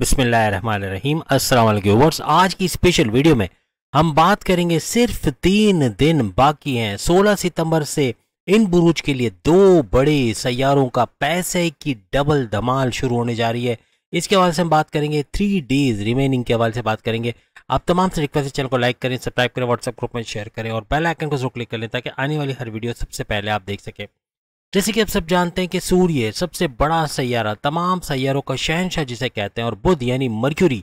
वालेकुम व्यूअर्स आज की स्पेशल वीडियो में हम बात करेंगे सिर्फ़ तीन दिन बाकी हैं। 16 सितंबर से इन बुरूज के लिए दो बड़े सैारों का पैसे की डबल धमाल शुरू होने जा रही है। इसके हवाले से हम बात करेंगे थ्री डेज़ रिमेनिंग के हवाले से बात करेंगे। आप तमाम से रिक्वेस्ट चैनल को लाइक करें सब्सक्राइब करें व्हाट्सएप ग्रुप में शेयर करें और बेल आइकन को ज़रूर क्लिक कर लें ताकि आने वाली हर वीडियो सबसे पहले आप देख सकें। जैसे कि आप सब जानते हैं कि सूर्य सबसे बड़ा सैारा तमाम सैारों का शहनशाह जिसे कहते हैं, और बुध यानी मर्क्यूरी,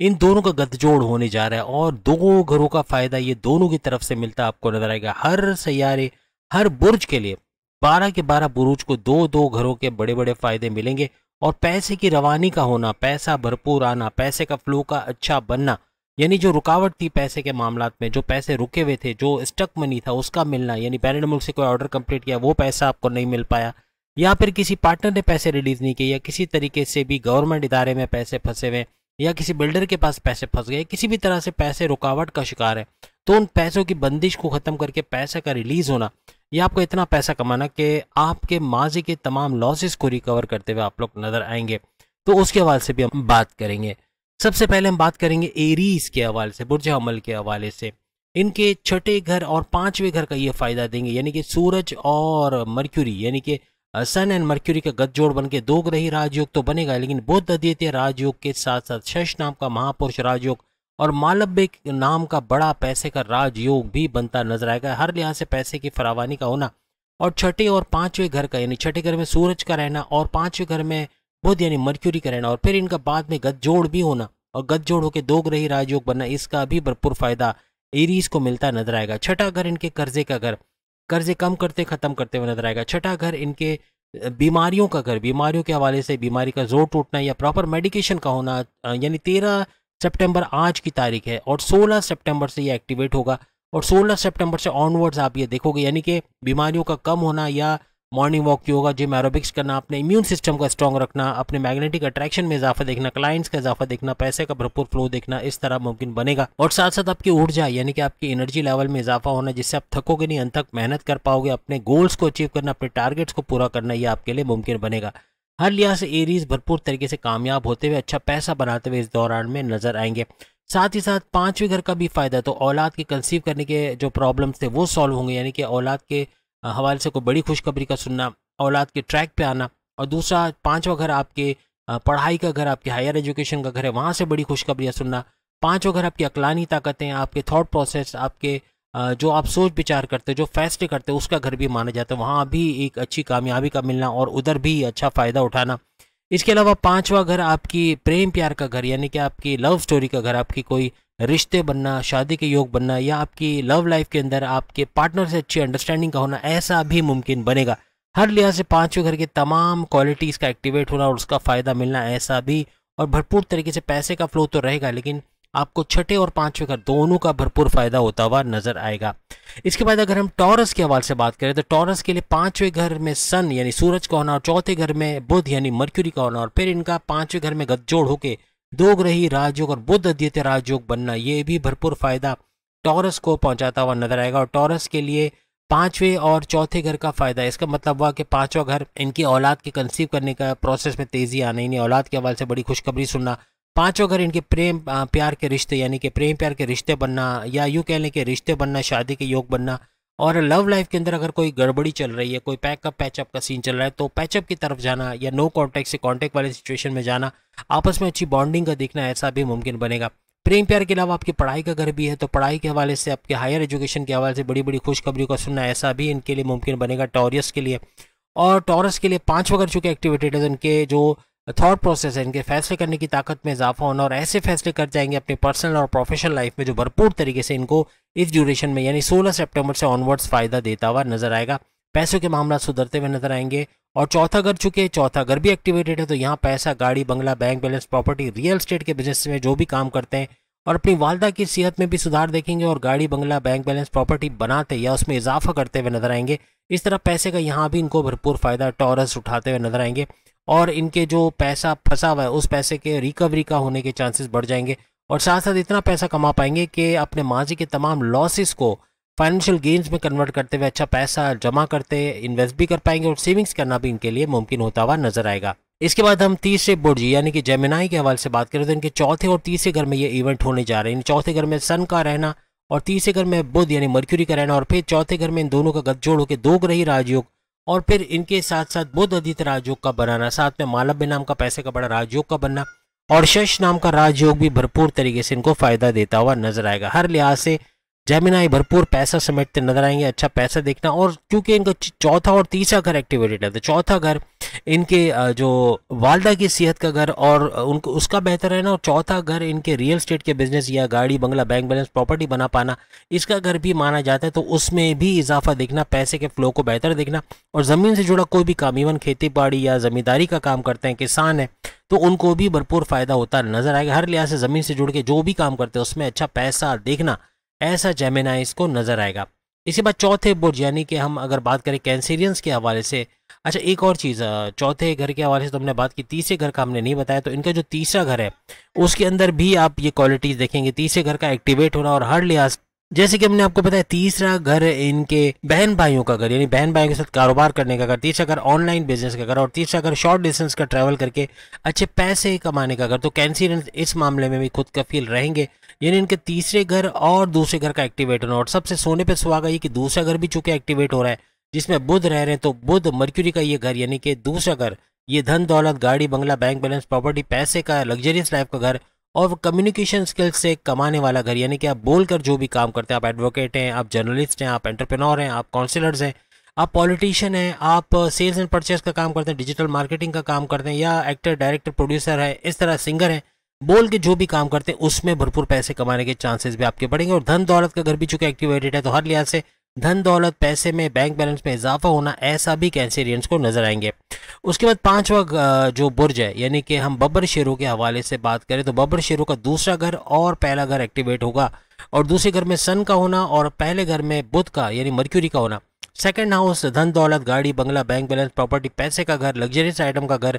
इन दोनों का गठजोड़ होने जा रहा है, और दो घरों का फ़ायदा ये दोनों की तरफ़ से मिलता आपको नज़र आएगा। हर सैारे हर बुर्ज के लिए बारह के बारह बुरुज को दो दो घरों के बड़े बड़े फ़ायदे मिलेंगे, और पैसे की रवानी का होना, पैसा भरपूर आना, पैसे का फ्लो का अच्छा बनना यानी जो रुकावट थी पैसे के मामला में, जो पैसे रुके हुए थे, जो स्टक मनी था, उसका मिलना, यानी पैरेंट मुल्क से कोई ऑर्डर कंप्लीट किया, वो पैसा आपको नहीं मिल पाया। या फिर किसी पार्टनर ने पैसे रिलीज़ नहीं किए, या किसी तरीके से भी गवर्नमेंट इदारे में पैसे फंसे हुए, या किसी बिल्डर के पास पैसे फंस गए, किसी भी तरह से पैसे रुकावट का शिकार है तो उन पैसों की बंदिश को ख़त्म करके पैसे का रिलीज़ होना, या आपको इतना पैसा कमाना कि आपके माजी के तमाम लॉसेस को रिकवर करते हुए आप लोग नज़र आएँगे। तो उसके हवाले से भी हम बात करेंगे। सबसे पहले हम बात करेंगे एरीज के हवाले से, बुरज अमल के हवाले से। इनके छठे घर और पाँचवें घर का ये फ़ायदा देंगे, यानी कि सूरज और मर्क्यूरी, यानी कि सन एंड मर्क्यूरी का गठजोड़ बन के दो ग्रही राजयोग तो बनेगा, लेकिन बुद्ध अद्वितीय राजयोग के साथ साथ शश नाम का महापुरुष राजयोग और मालव्य नाम का बड़ा पैसे का राजयोग भी बनता नज़र आएगा। हर लिहाज से पैसे की फरावानी का होना और छठे और पाँचवें घर का, यानी छठे घर में सूरज का रहना और पाँचवें घर में बुध यानी मर्क्यूरी का रहना और फिर इनका बाद में गद जोड़ भी होना और गठजोड़ होकर दो ग्रही राजयोग बनना, इसका भी भरपूर फ़ायदा एरीज को मिलता नज़र आएगा। छठा घर इनके कर्जे का घर, कर्जे कम करते, खत्म करते हुए नज़र आएगा। छठा घर इनके बीमारियों का घर, बीमारियों के हवाले से बीमारी का ज़ोर टूटना या प्रॉपर मेडिकेशन का होना यानी तेरह सितंबर आज की तारीख है और 16 सितंबर से ये एक्टिवेट होगा और 16 सितंबर से ऑनवर्ड्स आप ये देखोगे, यानी कि बीमारियों का कम होना या morning walk yoga gym aerobics करना, अपने इम्यून सिस्टम का स्ट्रॉन्ग रखना, अपने मैग्नेटिक अट्रैक्शन में इजाफा देखना क्लाइंट्स का इजाफा देखना, पैसे का भरपूर फ्लो देखना, इस तरह मुमकिन बनेगा। और साथ साथ आपकी ऊर्जा, यानी कि आपकी एनर्जी लेवल में इजाफा होना, जिससे आप थकोगे नहीं अंत तक मेहनत कर पाओगे, अपने गोल्स को अचीव करना, अपने टारगेट्स को पूरा करना यह आपके लिए मुमकिन बनेगा। हर लिहाज से एरीज भरपूर तरीके से कामयाब होते हुए अच्छा पैसा बनाते हुए इस दौरान में नज़र आएँगे। साथ ही साथ पाँचवें घर का भी फ़ायदा तो औलाद के कंसीव करने के जो प्रॉब्लम्स थे, वो सॉल्व होंगे, यानी कि औलाद के हवाले से कोई बड़ी खुशखबरी का सुनना, औलाद के ट्रैक पे आना और दूसरा पांचवा घर आपके पढ़ाई का घर, आपके हायर एजुकेशन का घर है, वहाँ से बड़ी खुशखबरियाँ सुनना। पांचवा घर आपकी अकलानी ताकतें आपके थॉट प्रोसेस आपके जो आप सोच विचार करते हो, जो फैसले करते हो, उसका घर भी माना जाता है। वहाँ भी एक अच्छी कामयाबी का मिलना और उधर भी अच्छा फ़ायदा उठाना। इसके अलावा पाँचवा घर आपकी प्रेम प्यार का घर, यानी कि आपकी लव स्टोरी का घर, आपकी कोई रिश्ते बनना, शादी के योग बनना या आपकी लव लाइफ के अंदर आपके पार्टनर से अच्छी अंडरस्टैंडिंग का होना, ऐसा भी मुमकिन बनेगा। हर लिहाज से पाँचवें घर के तमाम क्वालिटीज़ का एक्टिवेट होना और उसका फ़ायदा मिलना, ऐसा भी और भरपूर तरीके से पैसे का फ्लो तो रहेगा, लेकिन आपको छठे और पाँचवें घर दोनों का भरपूर फ़ायदा होता हुआ नज़र आएगा। इसके बाद अगर हम टॉरस के हवाले से बात करें तो टॉरस के लिए पाँचवें घर में सन यानी सूरज का होना और चौथे घर में बुध यानी मर्क्यूरी का होना और फिर इनका पाँचवें घर में गठजोड़ होकर दो ग्रही राजयोग और बुद्ध अद्वितीय राजयोग बनना, ये भी भरपूर फ़ायदा टॉरस को पहुंचाता हुआ नज़र आएगा। और टॉरस के लिए पाँचवें और चौथे घर का फ़ायदा इसका मतलब हुआ कि पांचवा घर, इनकी औलाद के कंसीव करने का प्रोसेस में तेज़ी आना, इन्हें औलाद के हवाले से बड़ी खुशखबरी सुनना। पाँचों घर, इनके प्रेम प्यार के रिश्ते, यानी कि प्रेम प्यार के रिश्ते बनना, या यूँ कह लें कि रिश्ते बनना, शादी के योग बनना। और लव लाइफ के अंदर अगर कोई गड़बड़ी चल रही है, कोई पैकअप पैचअप का सीन चल रहा है तो पैचअप की तरफ़ जाना या नो कॉन्टैक्ट से कॉन्टैक्ट वाले सिचुएशन में जाना, आपस में अच्छी बॉन्डिंग का देखना ऐसा भी मुमकिन बनेगा। प्रेम प्यार के अलावा आपकी पढ़ाई का घर भी है तो पढ़ाई के हवाले से आपके हायर एजुकेशन के हवाले से बड़ी बड़ी खुशखबरी का सुनना ऐसा भी इनके लिए मुमकिन बनेगा टॉरियस के लिए। और टॉरस के लिए पाँच वगैरह चुके एक्टिविटीज़ इनके जो थॉट प्रोसेस है, इनके फैसले करने की ताकत में इजाफा होना और ऐसे फैसले कर जाएँगे अपने पर्सनल और प्रोफेशनल लाइफ में जो भरपूर तरीके से इनको इस ड्यूरेशन में, यानी 16 सितंबर से ऑनवर्ड्स फ़ायदा देता हुआ नज़र आएगा। पैसों के मामला सुधरते हुए नज़र आएँगे और चौथा घर चुके, चौथा घर भी एक्टिवेटेड है तो यहाँ पैसा, गाड़ी, बंगला bank balance property real estate के बिज़नेस में जो भी काम करते हैं और अपनी वालदा की सेहत में भी सुधार देखेंगे और गाड़ी, बंगला बैंक बैलेंस प्रॉपर्टी बनाते या उसमें इजाफा करते हुए नज़र आएँगे। इस तरह पैसे का यहाँ भी इनको भरपूर फ़ायदा, टॉरस उठाते हुए नज़र आएँगे। और इनके जो पैसा फंसा हुआ है, उस पैसे के रिकवरी का होने के चांसेस बढ़ जाएँगे। और साथ साथ इतना पैसा कमा पाएँगे कि अपने माजी के तमाम लॉसेस को फाइनेंशियल गेन्स में कन्वर्ट करते हुए अच्छा पैसा जमा करते इन्वेस्ट भी कर पाएँगे और सेविंग्स करना भी इनके लिए मुमकिन होता हुआ नज़र आएगा। इसके बाद हम तीसरे बुर्ज यानी कि जेमिनाई के हवाले से बात करें तो इनके चौथे और तीसरे घर में ये इवेंट होने जा रहे हैं। चौथे घर में सन का रहना और तीसरे घर में बुध यानी मर्क्यूरी का रहना और फिर चौथे घर में इन दोनों का गठजोड़ होकर दो ग्रही राजयोग और फिर इनके साथ साथ बुद्ध अधित राजयोग का बनाना, साथ में मालव्य नाम का पैसे का बड़ा राजयोग का बनना और शश नाम का राजयोग भी भरपूर तरीके से इनको फ़ायदा देता हुआ नज़र आएगा। हर लिहाज से जेमिनाई भरपूर पैसा समेटते नज़र आएँगे अच्छा पैसा देखना और क्योंकि इनका चौथा और तीसरा घर एक्टिवेटेड है तो चौथा घर इनके जो वालदा की सेहत का घर और उनको, उसका बेहतर है ना और चौथा घर इनके रियल स्टेट के बिज़नेस या गाड़ी, बंगला बैंक बैलेंस प्रॉपर्टी बना पाना, इसका घर भी माना जाता है तो उसमें भी इजाफा देखना, पैसे के फ्लो को बेहतर देखना और ज़मीन से जुड़ा कोई भी काम इवन खेती बाड़ी या ज़मींदारी का काम करते हैं, किसान है तो उनको भी भरपूर फ़ायदा होता नज़र आएगा। हर लिहाज से ज़मीन से जुड़ के जो भी काम करते हैं, उसमें अच्छा पैसा देखना ऐसा जेमिनाइज को नज़र आएगा। इसके बाद चौथे बुर्ज, यानी कि हम अगर बात करें कैंसेरियंस के हवाले से अच्छा एक और चीज़ चौथे घर के हवाले से तो हमने बात की, तीसरे घर का हमने नहीं बताया तो इनका जो तीसरा घर है, उसके अंदर भी आप ये क्वालिटीज़ देखेंगे, तीसरे घर का एक्टिवेट होना और हर लिहाज, जैसे कि हमने आपको बताया, तीसरा घर इनके बहन भाइयों का घर, यानी बहन भाइयों के साथ कारोबार करने का घर, तीसरा घर ऑनलाइन बिज़नेस का घर, और तीसरा घर शॉर्ट डिस्टेंस का ट्रैवल करके, अच्छे पैसे कमाने का घर तो कैंसिल इस मामले में भी खुद कफील रहेंगे। यानी इनके तीसरे घर और दूसरे घर का एक्टिवेट होना। और सबसे सोने पे सुहागा ये कि दूसरा घर भी चूँकि एक्टिवेट हो रहा है, जिसमें बुध रह रहे हैं तो बुध मर्क्यूरी का ये घर, यानी कि दूसरा घर, ये धन, दौलत, गाड़ी, बंगला बैंक बैलेंस प्रॉपर्टी पैसे का लग्जरियस लाइफ का घर, और कम्युनिकेशन स्किल्स से कमाने वाला घर, यानी कि आप बोलकर जो भी काम करते हैं, आप एडवोकेट हैं, आप जर्नलिस्ट हैं, आप एंटरप्रेन्योर हैं, आप काउंसिलर्स हैं, आप पॉलिटिशियन हैं, आप सेल्स एंड परचेस का काम करते हैं डिजिटल मार्केटिंग का काम करते हैं, या एक्टर डायरेक्टर प्रोड्यूसर है, इस तरह सिंगर हैं बोल के जो भी काम करते हैं, उसमें भरपूर पैसे कमाने के चांसेस भी आपके बढ़ेंगे। और धन दौलत का घर भी चूँकि एक्टिवेटेड है तो हर लिहाज से धन दौलत, पैसे में बैंक बैलेंस में इजाफा होना, ऐसा भी कैंसेरियंस को नज़र आएँगे। उसके बाद पांचवा जो बुर्ज है, यानी कि हम बब्बर शेरों के हवाले से बात करें तो बब्बर शेरों का दूसरा घर और पहला घर एक्टिवेट होगा। और दूसरे घर में सन का होना और पहले घर में बुध का, यानी मर्क्यूरी का होना। सेकेंड हाउस धन दौलत, गाड़ी बंगला बैंक बैलेंस प्रॉपर्टी पैसे का घर लग्जरियस आइटम का घर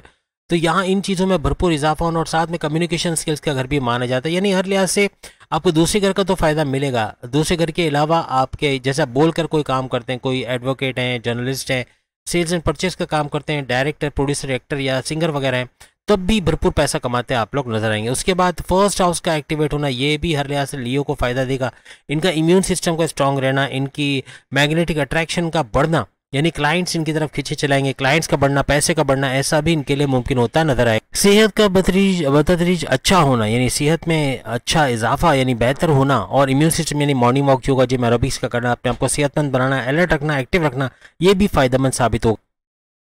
तो यहाँ इन चीज़ों में भरपूर इजाफा होना और साथ में कम्युनिकेशन स्किल्स का घर भी माना जाता है। यानी हर लिहाज से आपको दूसरे घर का तो फ़ायदा मिलेगा। दूसरे घर के अलावा आपके, जैसा बोलकर कोई काम करते हैं, कोई एडवोकेट हैं जर्नलिस्ट हैं सेल्स एंड परचेस का काम करते हैं डायरेक्टर प्रोड्यूसर एक्टर या सिंगर वगैरह हैं, तब भी भरपूर पैसा कमाते हैं आप लोग, नज़र आएँगे। उसके बाद फ़र्स्ट हाउस का एक्टिवेट होना, ये भी हर लिहाज से लियो को फ़ायदा देगा। इनका इम्यून सिस्टम का स्ट्रांग रहना, इनकी मैग्नेटिक अट्रैक्शन का बढ़ना यानी क्लाइंट्स इनकी तरफ़ खींचे चलाएँगे। क्लाइंट्स का बढ़ना, पैसे का बढ़ना, ऐसा भी इनके लिए मुमकिन होता नज़र आए। सेहत का बतरीज बतरीज अच्छा होना, यानी सेहत में अच्छा इजाफा, यानी बेहतर होना और इम्यून सिस्टम यानी morning walk yoga gym aerobics का करना, अपने आपको सेहतमंद बनाना अलर्ट रखना एक्टिव रखना, ये भी फ़ायदेमंद साबित होगा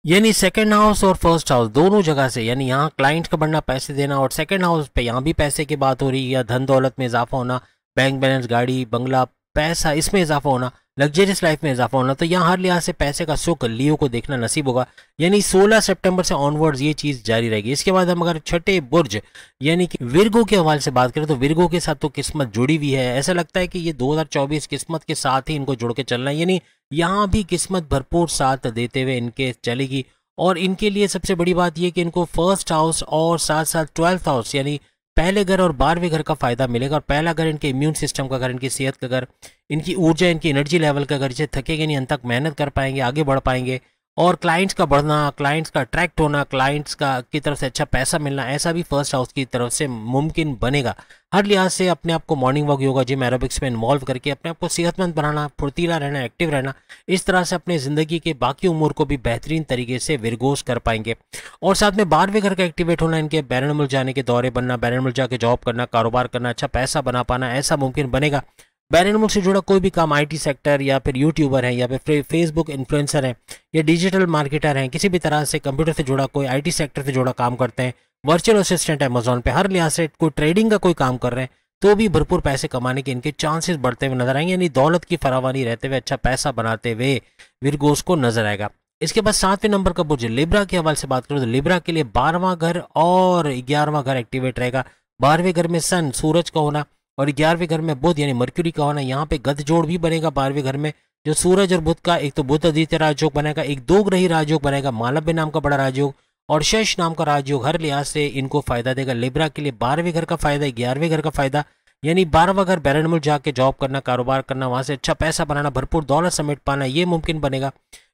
यानी सेकंड हाउस और फ़र्स्ट हाउस दोनों जगह से, यानी यहाँ क्लाइंट का बढ़ना, पैसे देना और सेकंड हाउस पे यहाँ भी पैसे की बात हो रही है, या धन दौलत में इजाफा होना बैंक बैलेंस गाड़ी, बंगला, पैसा, इसमें इजाफा होना लग्जरियस लाइफ में इजाफा होना तो यहाँ हर लिहाज से पैसे का सुख लियो को देखना नसीब होगा। यानी 16 सितंबर से ऑनवर्ड्स ये चीज़ जारी रहेगी। इसके बाद हम अगर छठे बुर्ज, यानी कि विरगो के हवाले से बात करें तो विरगो के साथ तो किस्मत जुड़ी हुई है। ऐसा लगता है कि ये 2024 किस्मत के साथ ही इनको जुड़ के चलना है। यानी यहाँ भी किस्मत भरपूर साथ देते हुए इनके चलेगी। और इनके लिए सबसे बड़ी बात यह कि इनको फ़र्स्ट हाउस और साथ साथ ट्वेल्थ हाउस यानी पहले घर और बारहवें घर का फ़ायदा मिलेगा और पहला घर इनके इम्यून सिस्टम का घर, इनकी सेहत का घर, इनकी ऊर्जा, इनकी एनर्जी लेवल का घर इसे थकेंगे नहीं, अंत तक मेहनत कर पाएँगे, आगे बढ़ पाएँगे और क्लाइंट्स का बढ़ना क्लाइंट्स का अट्रैक्ट होना क्लाइंट्स का, की तरफ़ से अच्छा पैसा मिलना, ऐसा भी फ़र्स्ट हाउस की तरफ़ से मुमकिन बनेगा। हर लिहाज से अपने आप को morning walk yoga gym aerobics में इन्वॉल्व करके अपने आप को सेहतमंद बनाना, फुर्तीला रहना एक्टिव रहना, इस तरह से अपने ज़िंदगी के बाकी उम्र को भी बेहतरीन तरीके से विरगोश कर पाएँगे। और साथ में बारहवें घर का एक्टिवेट होना, इनके बैरन मुल्क जाने के दौरे बनना बैरन मुल्क जाके जॉब करना, कारोबार करना अच्छा पैसा बना पाना, ऐसा मुमकिन बनेगा। मुल्क से जुड़ा कोई भी काम आईटी सेक्टर या फिर यूट्यूबर है या फिर फेसबुक इन्फ्लुएंसर है या डिजिटल मार्केटर हैं, किसी भी तरह से कंप्यूटर से जुड़ा कोई आईटी सेक्टर से जुड़ा काम करते हैं वर्चुअल असिस्टेंट अमेजोन पे, हर लिहाज से कोई ट्रेडिंग का कोई काम कर रहे हैं तो भी भरपूर पैसे कमाने के इनके चांसेस बढ़ते हुए नज़र आएँगे, यानी दौलत की फरावानी रहते हुए अच्छा पैसा बनाते हुए विरगोस को नज़र आएगा। इसके बाद सातवें नंबर का बुर्ज लिब्रा के हवाले से बात करूँ तो लिब्रा के लिए बारहवां घर और ग्यारहवां घर एक्टिवेट रहेगा। बारहवें घर में सन सूरज का होना और ग्यारहवें घर में बुध, यानी मर्क्यूरी का होना, यहाँ पे गदजोड़ भी बनेगा बारहवें घर में, जो सूरज और बुध का, एक तो बुध आदित्य राजयोग बनेगा, एक दो ग्रही राजयोग बनेगा, मालव्य नाम का बड़ा राजयोग, और शश नाम का राजयोग हर लिहाज से इनको फ़ायदा देगा। लिब्रा के लिए बारहवें घर का फ़ायदा, ग्यारहवें घर का फ़ायदा, यानी बारहवा घर बैरनमुल जाके जॉब करना, कारोबार करना, वहाँ से अच्छा पैसा बनाना, भरपूर दौलत समेट पाना, ये मुमकिन बनेगा।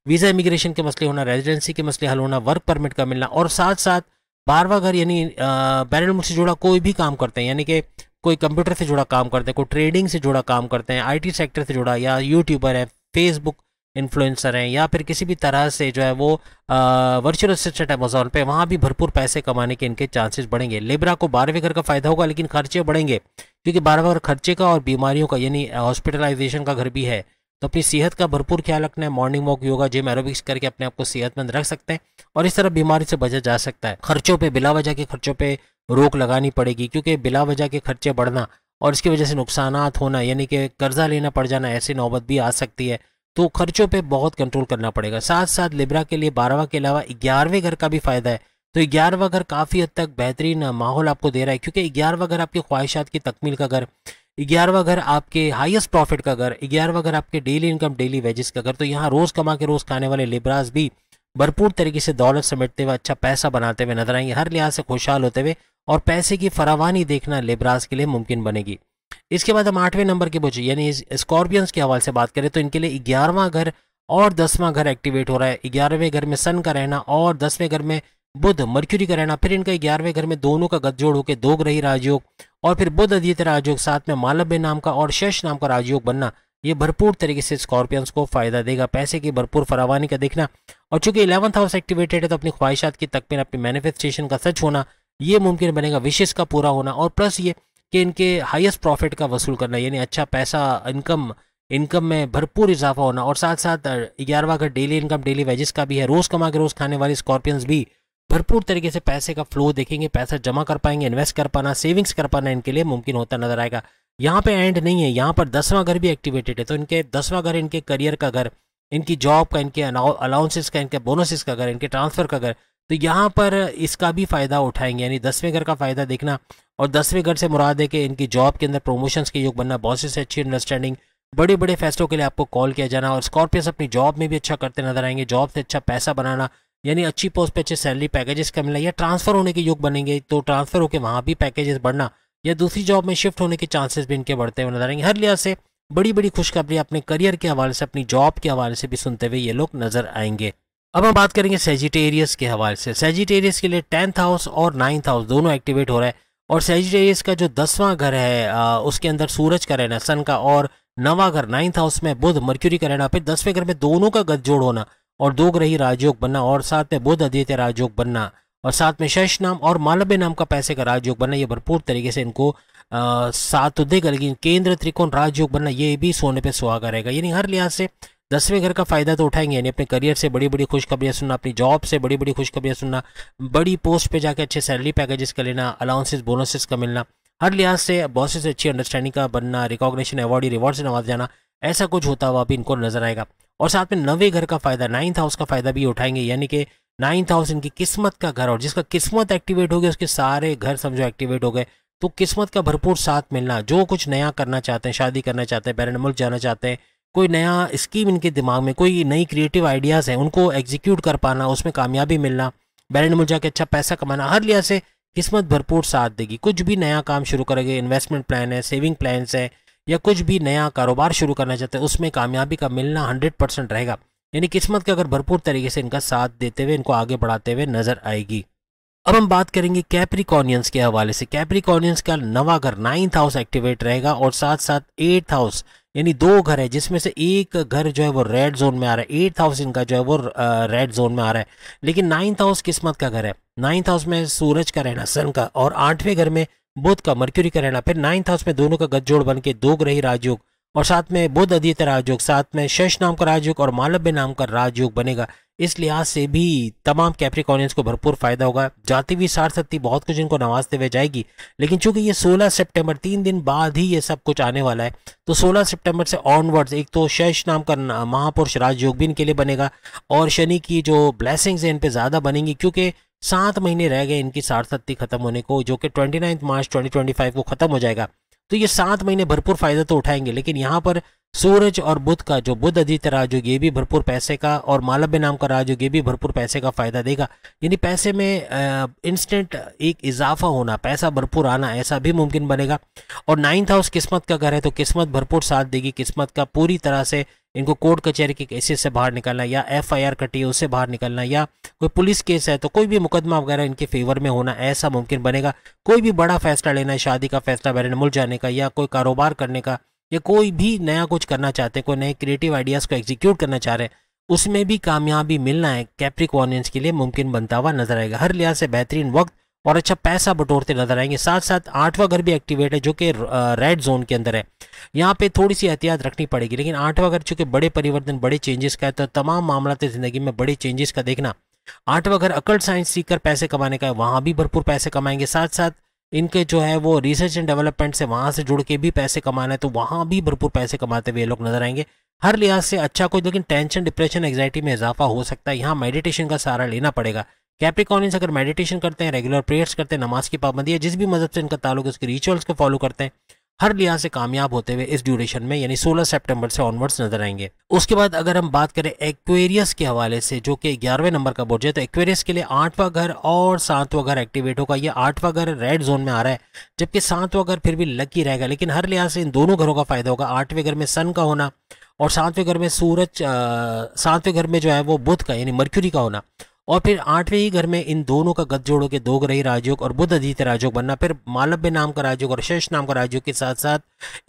वीज़ा इमिग्रेशन के मसले होना, रेजिडेंसी के मसले हल होना, वर्क परमिट का मिलना, और साथ साथ बारहवा घर, यानी बैरल से जुड़ा कोई भी काम करते हैं, यानी कि कोई कंप्यूटर से जुड़ा काम करते हैं, कोई ट्रेडिंग से जुड़ा काम करते हैं, आईटी सेक्टर से जुड़ा, या यूट्यूबर है, फेसबुक इन्फ्लुएंसर हैं, या फिर किसी भी तरह से जो है वो वर्चुअल असिस्टेंट अमेजोन पे, वहाँ भी भरपूर पैसे कमाने के इनके चांसेस बढ़ेंगे। लेबरा को बारहवें घर का फ़ायदा होगा, लेकिन खर्चे बढ़ेंगे, क्योंकि बारहवें घर खर्चे का और बीमारियों का, यानी हॉस्पिटलाइजेशन का घर भी है। तो अपनी सेहत का भरपूर ख्याल रखना है morning walk yoga gym aerobics करके अपने आप को सेहतमंद रख सकते हैं, और इस तरह बीमारी से बचा जा सकता है। खर्चों पे बिला वजह के खर्चों पे रोक लगानी पड़ेगी, क्योंकि बिला वजह के खर्चे बढ़ना और इसकी वजह से नुकसान होना, यानी कि कर्जा लेना पड़ जाना, ऐसी नौबत भी आ सकती है। तो खर्चों पे बहुत कंट्रोल करना पड़ेगा। साथ साथ लिब्रा के लिए बारहवा के अलावा ग्यारहवें घर का भी फ़ायदा है। तो ग्यारहवा घर काफ़ी हद तक बेहतरीन माहौल आपको दे रहा है, क्योंकि ग्यारहवा घर आपकी ख्वाहिशात की तकमील का घर, ग्यारहवा घर आपके हाईएस्ट प्रॉफिट का घर, ग्यारहवा घर आपके डेली इनकम डेली वेजेस का घर। तो यहाँ रोज़ कमा के रोज़ खाने वाले लिब्रास भी भरपूर तरीके से दौलत समेटते हुए अच्छा पैसा बनाते हुए नज़र आएँगे। हर लिहाज से खुशहाल होते हुए और पैसे की फरावानी देखना लिब्रास के लिए मुमकिन बनेगी। इसके बाद हम आठवें नंबर के बुझे यानी स्कॉर्पियंस के हवाले से बात करें तो इनके लिए ग्यारहवां घर और दसवां घर एक्टिवेट हो रहा है। ग्यारहवें घर में सन का रहना और दसवें घर में बुध, मर्क्यूरी का रहना। फिर इनका ग्यारहवें घर में दोनों का गठजोड़ होकर दो ग्रही राजयोग और फिर बुध अदित राजयोग, साथ में मालव्य नाम का और शश नाम का राजयोग बनना। ये भरपूर तरीके से स्कॉर्पियंस को फ़ायदा देगा। पैसे की भरपूर फरावानी का देखना। और चूँकि इलेवंथ हाउस एक्टिवेटेड है तो अपनी ख्वाहिशात की तकमीन अपनी मैनिफेस्टेशन का सच होना ये मुमकिन बनेगा विशेष का पूरा होना और प्लस ये कि इनके हाईएस्ट प्रॉफिट का वसूल करना, यानी अच्छा पैसा इनकम इनकम में भरपूर इजाफा होना और साथ साथ ग्यारहवा का डेली इनकम डेली वेजेस का भी है। रोज़ कमा के रोज़ खाने वाले स्कॉर्पियंस भी भरपूर तरीके से पैसे का फ्लो देखेंगे, पैसा जमा कर पाएँगे इन्वेस्ट कर पाना सेविंग्स कर पाना इनके लिए मुमकिन होता नज़र आएगा। यहाँ पे एंड नहीं है, यहाँ पर दसवां घर भी एक्टिवेटेड है। तो इनके दसवां घर, इनके करियर का घर, इनकी जॉब का, इनके अलाउंसेस का, इनके बोनसेस का घर, इनके ट्रांसफ़र का घर तो यहाँ पर इसका भी फ़ायदा उठाएँगे, यानी दसवें घर का फ़ायदा देखना और दसवें घर से मुराद है कि इनकी जॉब के अंदर प्रमोशंस के योग बनना बॉसेस से अच्छी अंडरस्टैंडिंग बड़े बड़े फैसलों के लिए आपको कॉल किया जाना और स्कॉर्पियस अपनी जॉब में भी अच्छा करते नज़र आएँगे जॉब से अच्छा पैसा बनाना, यानी अच्छी पोस्ट पे अच्छे सैलरी पैकेजेस का मिलना या ट्रांसफ़र होने के योग बनेंगे तो ट्रांसफ़र होकर वहाँ भी पैकेजेस बढ़ना या दूसरी जॉब में शिफ्ट होने के चांसेस भी इनके बढ़ते हुए नज़र आएँगे। हर लिहाज से बड़ी बड़ी खुशखबरी अपने करियर के हवाले से, अपनी जॉब के हवाले से भी सुनते हुए ये लोग नज़र आएँगे। अब हम बात करेंगे सेजिटेरियस के हवाले से। सेजिटेरियस के लिए टेंथ हाउस और नाइन्थ हाउस दोनों एक्टिवेट हो रहा है। और सेजिटेरियस का जो दसवां घर है आ, उसके अंदर सूरज का रहना सन का और नवा घर नाइन्थ हाउस में बुध मर्क्यूरी का रहना फिर दसवें घर में दोनों का गठजोड़ होना और दो ग्रही राजयोग बनना और साथ में बुध आदित्य राजयोग बनना और साथ में शश नाम और मालव्य नाम का पैसे का राजयोग बनना ये भरपूर तरीके से इनको साथ तो देगा लेकिन केंद्र त्रिकोण राजयोग बनना ये भी सोने पे सुहागा रहेगा। यानी हर लिहाज से दसवें घर का फ़ायदा तो उठाएँगे, यानी अपने करियर से बड़ी बड़ी खुशखबरियाँ सुनना, अपनी जॉब से बड़ी बड़ी खुशखबरियाँ सुनना, बड़ी पोस्ट पे जाकर अच्छे सैलरी पैकेजेस का लेना अलाउंसेस बोनसेस का मिलना, हर लिहाज से बॉसेस से अच्छी अंडरस्टैंडिंग का बनना रिकॉग्निशन अवार्ड रिवॉर्ड से नवाज़ जाना, ऐसा कुछ होता हुआ भी इनको नज़र आएगा। और साथ में नवे घर का फ़ायदा नाइन्थ हाउस का फ़ायदा भी उठाएँगे, यानी कि नाइन्थ हाउस इनकी किस्मत का घर, और जिसका किस्मत एक्टिवेट हो गया, उसके सारे घर समझो एक्टिवेट हो गए तो किस्मत का भरपूर साथ मिलना, जो कुछ नया करना चाहते हैं, शादी करना चाहते हैं बैरन मुल्क जाना चाहते हैं कोई नया स्कीम इनके दिमाग में, कोई नई क्रिएटिव आइडियाज़ हैं, उनको एग्जीक्यूट कर पाना, उसमें कामयाबी मिलना बैरन मुल्क जाके अच्छा पैसा कमाना, हर लिहाज से किस्मत भरपूर साथ देगी। कुछ भी नया काम शुरू करेंगे इन्वेस्टमेंट प्लान है सेविंग प्लान्स है, या कुछ भी नया कारोबार शुरू करना चाहते हैं, उसमें कामयाबी का मिलना हंड्रेड परसेंट रहेगा। यानी किस्मत का अगर भरपूर तरीके से इनका साथ देते हुए, इनको आगे बढ़ाते हुए नज़र आएगी। अब हम बात करेंगे कैप्रिकॉनियंस के हवाले से। कैप्रिकॉनियंस का नवा घर नाइन्थ हाउस एक्टिवेट रहेगा और साथ साथ एट्थ हाउस यानी दो घर है, जिसमें से एक घर जो है वो रेड जोन में आ रहा है एट्थ हाउस इनका जो है वो रेड जोन में आ रहा है। लेकिन नाइन्थ हाउस किस्मत का घर है। नाइन्थ हाउस में सूरज का रहना सन का, और आठवें घर में बुध का मर्क्यूरी का रहना। फिर नाइन्थ हाउस में दोनों का गठजोड़ बन के दो ग्रही राजयोग, और साथ में बुद्ध अधित राजयोग, साथ में शश नाम का राजयोग और मालव्य नाम का राजयोग बनेगा। इस लिहाज से भी तमाम कैप्रिकॉनियंस को भरपूर फ़ायदा होगा। जाती हुई सार सकती, बहुत कुछ इनको नवाजते हुए जाएगी। लेकिन चूँकि ये 16 सितंबर, तीन दिन बाद ही ये सब कुछ आने वाला है तो 16 सितंबर से ऑनवर्ड्स एक तो शश नाम का महापुरुष राजयोग भी इनके लिए बनेगा और शनि की जो ब्लेसिंग्स हैं इन पर ज़्यादा बनेंगी, क्योंकि सात महीने रह गए इनकी सार्थकती खत्म होने को, जो कि ट्वेंटी मार्च ट्वेंटी को खत्म हो जाएगा। तो ये सात महीने भरपूर फ़ायदा तो उठाएँगे, लेकिन यहाँ पर सूरज और बुध का, जो बुध आदित्य राजयोग, ये भी भरपूर पैसे का और मालव्य नाम का राजयोग, ये भी भरपूर पैसे का फ़ायदा देगा। यानी पैसे में इंस्टेंट एक इजाफा होना, पैसा भरपूर आना, ऐसा भी मुमकिन बनेगा। और नाइन्थ हाउस किस्मत का घर है तो किस्मत भरपूर साथ देगी। किस्मत का पूरी तरह से इनको कोर्ट कचहरी के केसेस से बाहर निकलना या एफ़ आई आर कटी उससे बाहर निकलना या कोई पुलिस केस है तो कोई भी मुकदमा वगैरह इनके फेवर में होना, ऐसा मुमकिन बनेगा। कोई भी बड़ा फैसला लेना है शादी का फैसला बैरन मुल्क जाने का या कोई कारोबार करने का या कोई भी नया कुछ करना चाहते हैं, कोई नए क्रिएटिव आइडियाज़ को एग्जीक्यूट करना चाह रहे हैं, उसमें भी कामयाबी मिलना है कैप्रिकॉनियंस के लिए मुमकिन बनता हुआ नज़र आएगा। हर लिहाज से बेहतरीन वक्त और अच्छा पैसा बटोरते नज़र आएँगे। साथ साथ आठवां घर भी एक्टिवेट है, जो कि रेड जोन के अंदर है। यहाँ पे थोड़ी सी एहतियात रखनी पड़ेगी, लेकिन आठवां घर चूँकि बड़े परिवर्तन, बड़े चेंजेस का है तो तमाम मामला ज़िंदगी में बड़े चेंजेस का देखना। आठवां घर अकल साइंस सीखकर पैसे कमाने का है, वहाँ भी भरपूर पैसे कमाएँगे। साथ साथ इनके जो है वो रिसर्च एंड डेवलपमेंट से वहाँ से जुड़ के भी पैसे कमाना है तो वहाँ भी भरपूर पैसे कमाते हुए लोग नज़र आएँगे। हर लिहाज से अच्छा कोई, लेकिन टेंशन डिप्रेशन एग्जाइटी में इजाफा हो सकता है। यहाँ मेडिटेशन का सहारा लेना पड़ेगा। कैप्रिकॉनियंस अगर मेडिटेशन करते हैं रेगुलर प्रेयर्स करते हैं, नमाज़ की पाबंदी है, जिस भी मज़हब से इनका ताल्लुक है, उसके रिचुअल्स को फॉलो करते हैं। हर लिहाज से कामयाब होते हुए इस ड्यूरेशन में, यानी 16 सितंबर से ऑनवर्ड्स नज़र आएँगे। उसके बाद अगर हम बात करें एक्वेरियस के हवाले से, जो कि ग्यारहवें नंबर का बोर्ड है तो एक्वेरियस के लिए आठवां घर और सातवां घर एक्टिवेट होगा। ये आठवां घर रेड जोन में आ रहा है, जबकि सातवां घर फिर भी लकी रहेगा, लेकिन हर लिहाज से इन दोनों घरों का फ़ायदा होगा। आठवें घर में सन का होना और सातवें घर में सूरज सातवें घर में जो है वो बुध का, यानी मर्क्यूरी का होना। और फिर आठवें ही घर में इन दोनों का गत जोड़ों के दो ग्रही राजयोग और बुद्ध अदित्य राजयोग बनना, फिर मालव्य नाम का राजयोग और शेष नाम का राजयोग के साथ साथ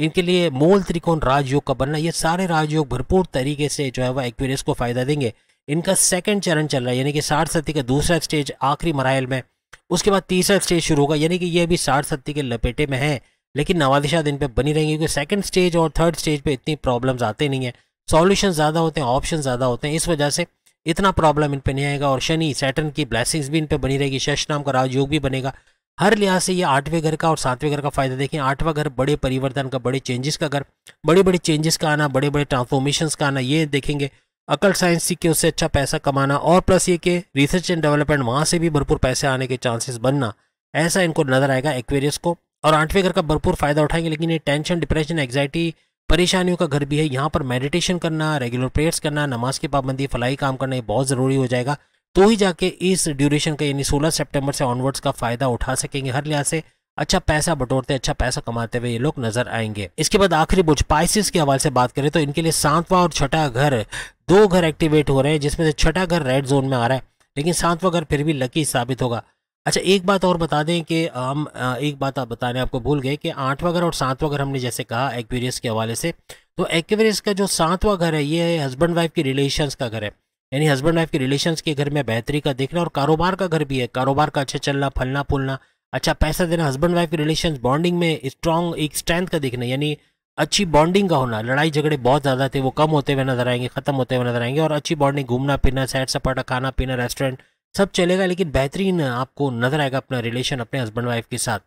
इनके लिए मूल त्रिकोण राजयोग का बनना, ये सारे राजयोग भरपूर तरीके से जो है वह एक्वेरियस को फ़ायदा देंगे। इनका सेकंड चरण चल रहा है, यानी कि साठ सत्ती का दूसरा स्टेज आखिरी मराइल में, उसके बाद तीसरा स्टेज शुरू होगा, यानी कि ये भी साठ सत्ती के लपेटे में है, लेकिन नवादिशात इन पे बनी रहेंगी, क्योंकि सेकंड स्टेज और थर्ड स्टेज पे इतनी प्रॉब्लम्स आते नहीं है। सॉल्यूशन ज़्यादा होते हैं ऑप्शन ज़्यादा होते हैं, इस वजह से इतना प्रॉब्लम इन पर नहीं आएगा और शनि सैटन की ब्लैसिंग्स भी इन पर बनी रहेगी शश नाम का राजयोग भी बनेगा। हर लिहाज से ये आठवें घर का और सातवें घर का फ़ायदा देखें। आठवां घर बड़े परिवर्तन का, बड़े चेंजेस का घर बड़े बड़े चेंजेस का आना बड़े बड़े ट्रांसफॉर्मेशन का आना, ये देखेंगे। अकल साइंस सीख के उससे अच्छा पैसा कमाना और प्लस ये कि रिसर्च एंड डेवलपमेंट वहाँ से भी भरपूर पैसे आने के चांसेस बनना, ऐसा इनको नज़र आएगा एक्वेरियस को। और आठवें घर का भरपूर फ़ायदा उठाएँगे, लेकिन ये टेंशन डिप्रेशन एग्जाइटी परेशानियों का घर भी है। यहाँ पर मेडिटेशन करना रेगुलर प्रेयर्स करना, नमाज़ की पाबंदी, फलाई काम करना, ये बहुत ज़रूरी हो जाएगा। तो ही जाके इस ड्यूरेशन का, यानी 16 सितंबर से ऑनवर्ड्स का फ़ायदा उठा सकेंगे हर लिहाज से। अच्छा पैसा बटोरते अच्छा पैसा कमाते हुए ये लोग नज़र आएँगे। इसके बाद आखिरी बुझ पाइसिस के हवाले से बात करें तो इनके लिए सातवां और छठा घर, दो घर एक्टिवेट हो रहे हैं, जिसमें से छठा घर रेड जोन में आ रहा है। लेकिन सातवां घर फिर भी लकी साबित होगा। अच्छा एक बात और बता दें कि, हम एक बात आप बताने आपको भूल गए कि आठवां घर और सातवां घर हमने जैसे कहा एक्वेरियस के हवाले से। तो एक्वेरियस का जो सातवां घर है, ये हस्बैंड वाइफ की रिलेशंस का घर है। यानी हस्बैंड वाइफ के रिलेशंस के घर में बेहतरी का देखना और कारोबार का घर भी है। कारोबार का अच्छा चलना, फलना, फूलना। अच्छा पैसा देना हस्बैंड वाइफ के रिलेशन बॉन्डिंग में स्ट्रॉन्ग एक स्ट्रेंथ का देखना। यानी अच्छी बॉन्डिंग का होना। लड़ाई झगड़े बहुत ज़्यादा थे, वो कम होते हुए नज़र आएँगे, खत्म होते हुए नज़र आएँगे और अच्छी बॉन्डिंग घूमना, फिरना सैर सपाटा खाना पीना रेस्टोरेंट सब चलेगा, लेकिन बेहतरीन आपको नज़र आएगा अपना रिलेशन अपने हस्बैंड वाइफ के साथ।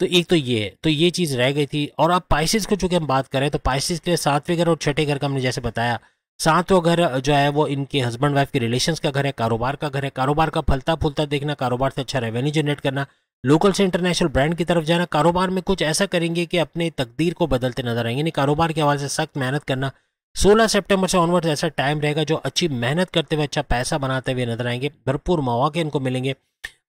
तो एक तो ये है तो ये चीज़ रह गई थी। और अब पाइसिस को चूँकि हम बात करें तो पाइसिस के सातवें घर और छठे घर का हमने जैसे बताया, सातवां घर जो है वो इनके हस्बैंड वाइफ के रिलेशंस का घर है, कारोबार का घर है। कारोबार का फलता फूलता देखना, कारोबार से अच्छा रेवेन्यू जनरेट करना लोकल से इंटरनेशनल ब्रांड की तरफ़ जाना, कारोबार में कुछ ऐसा करेंगे कि अपने तकदीर को बदलते नज़र आएँगे। नहीं, कारोबार के हवाले से सख्त मेहनत करना 16 सितंबर से ऑनवर्ड ऐसा टाइम रहेगा जो अच्छी मेहनत करते हुए अच्छा पैसा बनाते हुए नज़र आएँगे, भरपूर मौके इनको मिलेंगे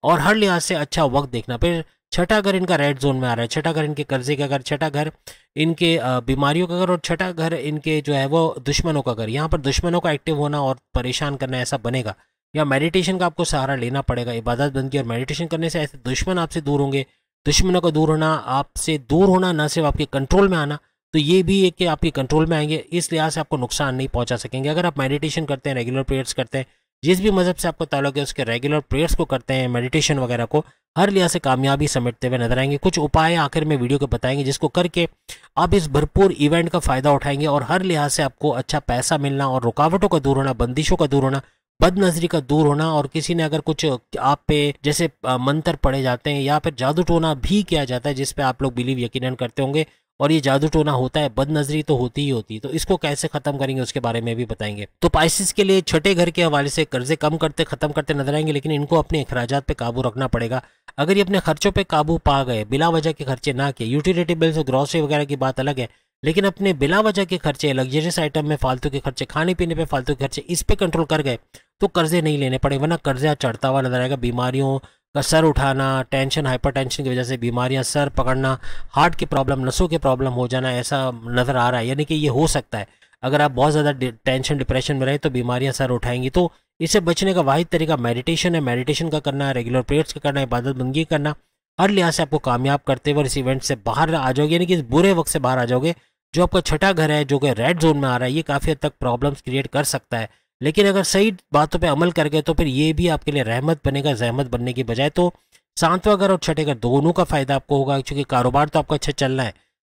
और हर लिहाज से अच्छा वक्त देखना। फिर छठा घर इनका रेड जोन में आ रहा है, छठा घर इनके कर्जे का घर, छठा घर इनके बीमारियों का घर और छठा घर इनके जो है वो दुश्मनों का घर। यहाँ पर दुश्मनों का एक्टिव होना और परेशान करना ऐसा बनेगा। या मेडिटेशन का आपको सहारा लेना पड़ेगा, इबादत बंदी और मेडिटेशन करने से ऐसे दुश्मन आपसे दूर होंगे। दुश्मनों का दूर होना, आपसे दूर होना, ना सिर्फ़ आपके कंट्रोल में आना तो ये भी है कि आपके कंट्रोल में आएँगे, इस लिहाज से आपको नुकसान नहीं पहुँचा सकेंगे। अगर आप मेडिटेशन करते हैं रेगुलर प्रेयर्स करते हैं, जिस भी मज़हब से आपको ताल्लुक है, उसके रेगुलर प्रेयर्स को करते हैं मेडिटेशन वगैरह को, हर लिहाज से कामयाबी समेटते हुए नज़र आएँगे। कुछ उपाय आखिर में वीडियो को बताएँगे, जिसको करके आप इस भरपूर इवेंट का फ़ायदा उठाएँगे और हर लिहाज से आपको अच्छा पैसा मिलना और रुकावटों का दूर होना, बंदिशों का दूर होना बद नजरी का दूर होना और किसी ने अगर कुछ आप पे जैसे मंत्र पढ़े जाते हैं या फिर जादू टोना भी किया जाता है, जिस पे आप लोग बिलीव यकीनन करते होंगे और ये जादू टोना होता है बद नजरी तो होती ही होती है। तो इसको कैसे खत्म करेंगे उसके बारे में भी बताएँगे। तो पाइसिस के लिए छठे घर के हवाले से कर्जे कम करते, खत्म करते नज़र आएँगे, लेकिन इनको अपने अखराज पे काबू रखना पड़ेगा। अगर ये अपने खर्चों पे काबू पा गए, बिला वजह के खर्चे ना किए, यूटिलिटी बिल्स और ग्रॉसरी वगैरह की बात अलग है, लेकिन अपने बिला वजह के खर्चे, लग्जरियस आइटम में फालतू के खर्चे खाने पीने पे फालतू के खर्चे इस पे कंट्रोल कर गए तो कर्जे नहीं लेने पड़े, वरना कर्जा चढ़ता हुआ नज़र आएगा, बीमारियों का सर उठाना, टेंशन, हाइपरटेंशन की वजह से बीमारियाँ, सर पकड़ना, हार्ट की प्रॉब्लम, नसों की प्रॉब्लम हो जाना ऐसा नज़र आ रहा है। यानी कि ये हो सकता है। अगर आप बहुत ज़्यादा टेंशन, डिप्रेशन में रहे तो बीमारियाँ सर उठाएँगी। तो इससे बचने का वाहिद तरीका मेडिटेशन है। मेडिटेशन का करना है रेगुलर प्रेयर्स का करना है इबादत बंदगी करना, हर लिहाज से आपको कामयाब करते हुए इस इवेंट से बाहर आ जाओगे। यानी कि इस बुरे वक्त से बाहर आ जाओगे। जो आपका छठा घर है, जो कि रेड जोन में आ रहा है, ये काफ़ी हद तक प्रॉब्लम्स क्रिएट कर सकता है। लेकिन अगर सही बातों पे अमल कर गए तो फिर ये भी आपके लिए रहमत बनेगा, जहमत बनने की बजाय। तो सातवां घर और छठे घर दोनों का फ़ायदा आपको होगा, क्योंकि कारोबार तो आपका अच्छा चल रहा है।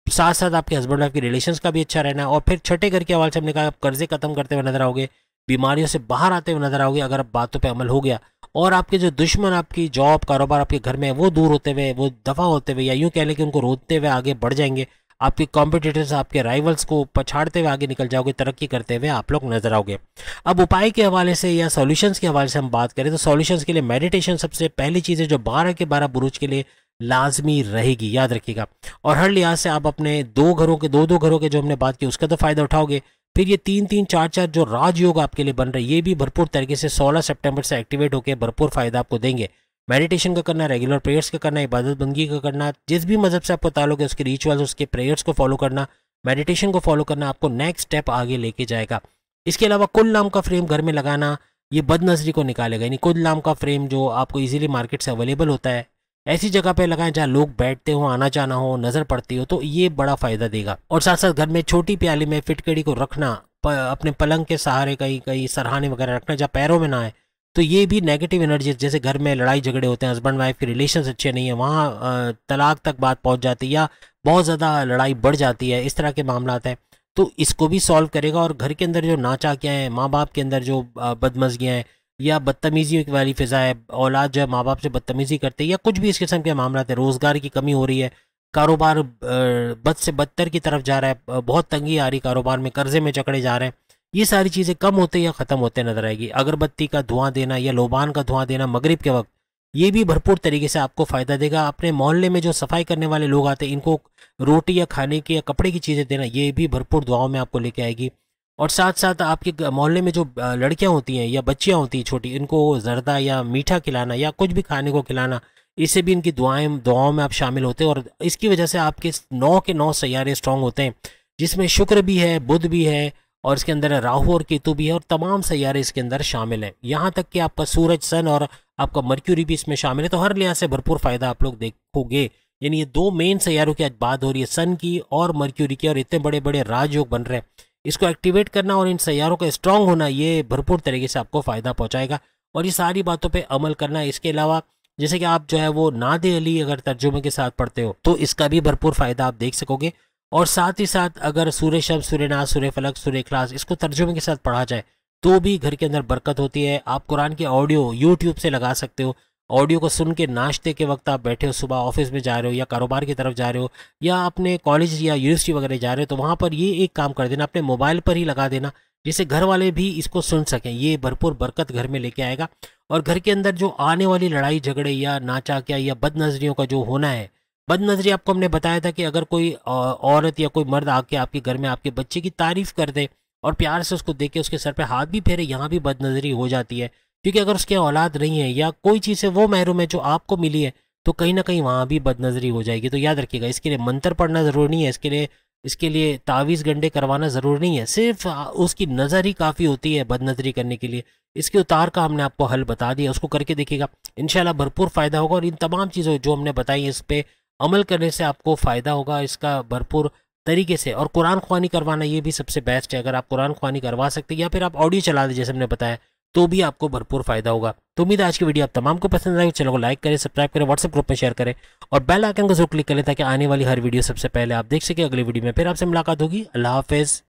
साथ साथ आपके हस्बैंड वाइफ की रिलेशन का भी अच्छा रहना है, और फिर छठे घर के हवाले से हमने कहा, आप कर्जे खत्म करते हुए नज़र आओगे, बीमारियों से बाहर आते हुए नज़र आओगे, अगर आप बातों पर अमल हो गया। और आपके जो दुश्मन, आपकी जॉब कारोबार आपके घर में है, वो दूर होते हुए, वो दफ़ा होते हुए, या यूँ कह लें कि उनको रोते हुए आगे बढ़ जाएँगे। आपके कॉम्पिटिटर्स आपके राइवल्स को पछाड़ते हुए आगे निकल जाओगे, तरक्की करते हुए आप लोग नज़र आओगे। अब उपाय के हवाले से या सॉल्यूशंस के हवाले से हम बात करें तो सॉल्यूशंस के लिए मेडिटेशन सबसे पहली चीज़ है जो बारह के बारह बुरुज के लिए लाजमी रहेगी, याद रखिएगा। और हर लिहाज से आप अपने दो घरों के दो दो घरों के जो हमने बात की, उसका तो फ़ायदा उठाओगे। फिर ये तीन तीन चार चार जो राजयोग आपके लिए बन रहे ये भी भरपूर तरीके से 16 सितंबर से एक्टिवेट होकर भरपूर फ़ायदा आपको देंगे। मेडिटेशन का करना रेगुलर प्रेयर्स का करना, इबादत बंदगी का करना, जिस भी मज़हब से आपको ताल्लुक है, उसके रिचुअल्स उसके प्रेयर्स को फॉलो करना मेडिटेशन को फॉलो करना आपको नेक्स्ट स्टेप आगे लेके जाएगा। इसके अलावा कुल नाम का फ्रेम घर में लगाना, ये बदनजरी को निकालेगा। यानी कुल नाम का फ्रेम जो आपको इजीली मार्केट से अवेलेबल होता है, ऐसी जगह पे लगाएँ जहाँ लोग बैठते हो, आना जाना हो, नज़र पड़ती हो तो ये बड़ा फ़ायदा देगा। और साथ साथ घर में छोटी प्याली में फिटकड़ी को रखना अपने पलंग के सहारे कहीं कहीं सरहाने वगैरह रखना जहाँ पैरों में ना आए तो ये भी नेगेटिव एनर्जी जैसे घर में लड़ाई झगड़े होते हैं हस्बैंड वाइफ के रिलेशन अच्छे नहीं है, वहाँ तलाक तक बात पहुँच जाती है या बहुत ज़्यादा लड़ाई बढ़ जाती है, इस तरह के मामला हैं। तो इसको भी सॉल्व करेगा और घर के अंदर जो नाचा क्या है माँ बाप के अंदर जो बदमजगियाँ हैं या बदतमीजी वाली फिजा है, औलाद जो है माँ बाप से बदतमीजी करते हैं या कुछ भी इस किस्म के मामला है, रोज़गार की कमी हो रही है, कारोबार बद से बदतर की तरफ़ जा रहा है बहुत तंगी आ रही कारोबार में, कर्जे में चकड़े जा रहे हैं। ये सारी चीज़ें कम होते या ख़त्म होते नज़र आएगी। अगरबत्ती का धुआँ देना या लोबान का धुआँ देना मगरिब के वक्त, ये भी भरपूर तरीके से आपको फ़ायदा देगा। अपने मोहल्ले में जो सफ़ाई करने वाले लोग आते हैं, इनको रोटी या खाने की या कपड़े की चीज़ें देना, ये भी भरपूर दुआओं में आपको लेके आएगी। और साथ साथ आपके मोहल्ले में जो लड़कियाँ होती हैं या बच्चियाँ होती हैं छोटी, इनको जरदा या मीठा खिलाना या कुछ भी खाने को खिलाना, इससे भी इनकी दुआएँ, दुआओं में आप शामिल होते हैं। और इसकी वजह से आपके नौ के नौ सैारे स्ट्रांग होते हैं, जिसमें शुक्र भी है, बुध भी है और इसके अंदर राहु और केतु भी है और तमाम सैारे इसके अंदर शामिल हैं। यहाँ तक कि आपका सूरज, सन और आपका मर्क्यूरी भी इसमें शामिल है। तो हर लिहाज से भरपूर फ़ायदा आप लोग देखोगे। यानी ये दो मेन सैारों की आज बात हो रही है, सन की और मर्क्यूरी की और इतने बड़े बड़े राजयोग बन रहे हैं। इसको एक्टिवेट करना और इन सैारों का स्ट्रांग होना, ये भरपूर तरीके से आपको फ़ायदा पहुँचाएगा। और ये सारी बातों पर अमल करना इसके अलावा, जैसे कि आप जो है वो नादे अली अगर तर्जुमे के साथ पढ़ते हो तो इसका भी भरपूर फ़ायदा आप देख सकोगे। और साथ ही साथ अगर सूर्य शब्द सूर्य नाथ सूर्य फलक, सूर्य क्लास इसको तर्जुमे के साथ पढ़ा जाए तो भी घर के अंदर बरकत होती है। आप कुरान की ऑडियो यूट्यूब से लगा सकते हो। ऑडियो को सुन के नाश्ते के वक्त आप बैठे हो, सुबह ऑफ़िस में जा रहे हो या कारोबार की तरफ़ जा रहे हो या अपने कॉलेज या यूनिवर्सिटी वगैरह जा रहे हो तो वहाँ पर ये एक काम कर देना, अपने मोबाइल पर ही लगा देना, जिससे घर वाले भी इसको सुन सकें। ये भरपूर बरकत घर में लेके आएगा। और घर के अंदर जो आने वाली लड़ाई झगड़े या नाचा क्या या बदनजरियों का जो होना है बद नजरी आपको हमने बताया था कि अगर कोई औरत या कोई मर्द आके आपके घर में आपके बच्चे की तारीफ़ कर दे और प्यार से उसको देख के उसके सर पे हाथ भी फेरे, यहाँ भी बदनजरी हो जाती है। क्योंकि अगर उसके औलाद नहीं है या कोई चीज़ से वो महरूम है जो आपको मिली है तो कहीं ना कहीं वहाँ भी बदनजरी हो जाएगी। तो याद रखिएगा, इसके लिए मंत्र पढ़ना ज़रूरी नहीं है, इसके लिए इसके लिए तावीज़ गंडे करवाना ज़रूरी नहीं है। सिर्फ़ उसकी नज़र ही काफ़ी होती है बदनजरी करने के लिए। इसके उतार का हमने आपको हल बता दिया, उसको करके देखिएगा इनशाला भरपूर फ़ायदा होगा और इन तमाम चीज़ों जो हमने बताई इस पर अमल करने से आपको फ़ायदा होगा, इसका भरपूर तरीके से। और कुरान ख्वानी करवाना ये भी सबसे बेस्ट है, अगर आप कुरान ख्वानी करवा सकते हैं या फिर आप ऑडियो चला दें जैसे हमने बताया तो भी आपको भरपूर फ़ायदा होगा। तो उम्मीद आज की वीडियो आप तमाम को पसंद आएगी चैनल को लाइक करें सब्सक्राइब करें व्हाट्सएप ग्रुप में शेयर करें और बेल आइकन को ज़रूर क्लिक करें ताकि आने वाली हर वीडियो सबसे पहले आप देख सकें। अगली वीडियो में फिर आपसे मुलाकात होगी। अल्लाह हाफिज़।